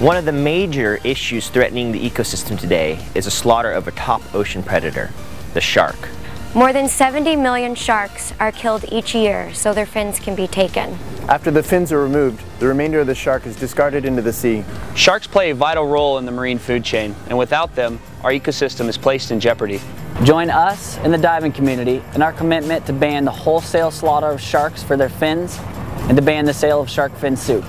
One of the major issues threatening the ecosystem today is the slaughter of a top ocean predator, the shark. More than 70 million sharks are killed each year so their fins can be taken. After the fins are removed, the remainder of the shark is discarded into the sea. Sharks play a vital role in the marine food chain, and without them, our ecosystem is placed in jeopardy. Join us in the diving community in our commitment to ban the wholesale slaughter of sharks for their fins and to ban the sale of shark fin soup.